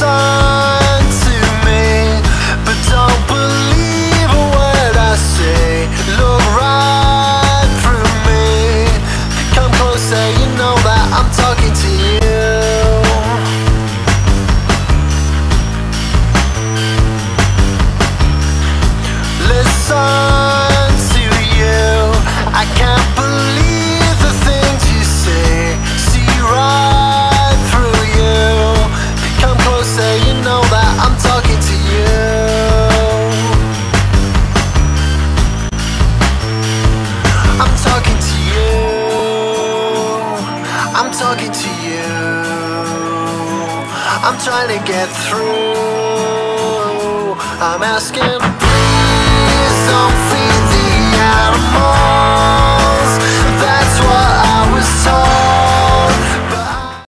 to me But don't believe a word I say. Look right through me. Come closer, you know that I'm talking to you. say you know that I'm talking to you. I'm talking to you. I'm talking to you. I'm trying to get through. I'm asking